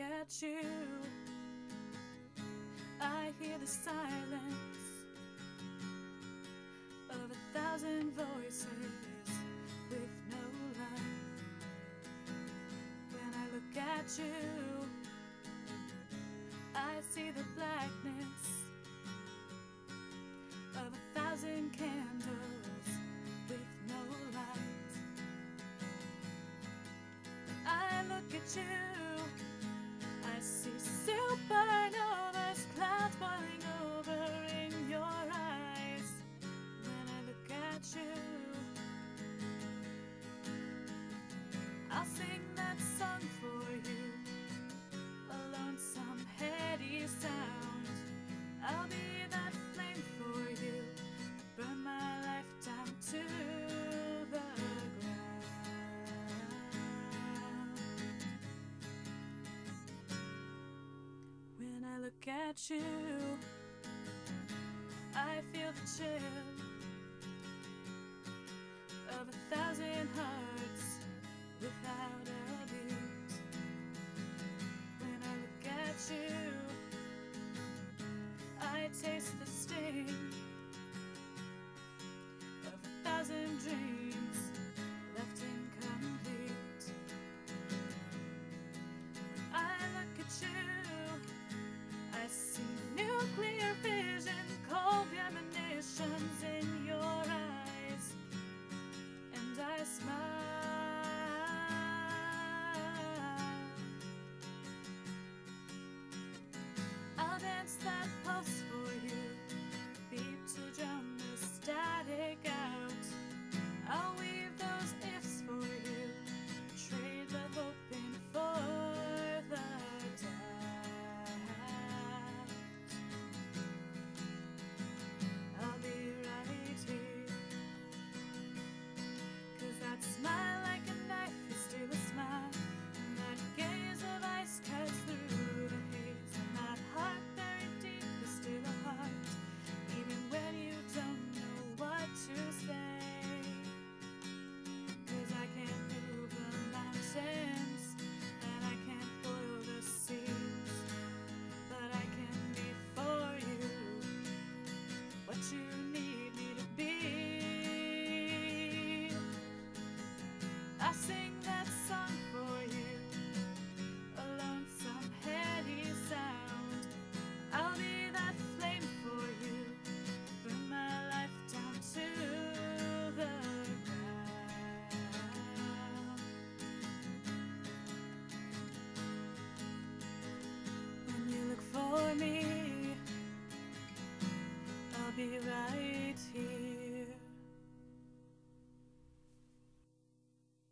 at you, I hear the silence of a thousand voices with no light. When I look at you, I see the blackness of a thousand candles with no light. When I look at you, that song for you, a lonesome, heady sound. I'll be that flame for you, burn my life down to the ground. When I look at you, I feel the chill of a thousand hearts dreams left incomplete. I look at you, right here.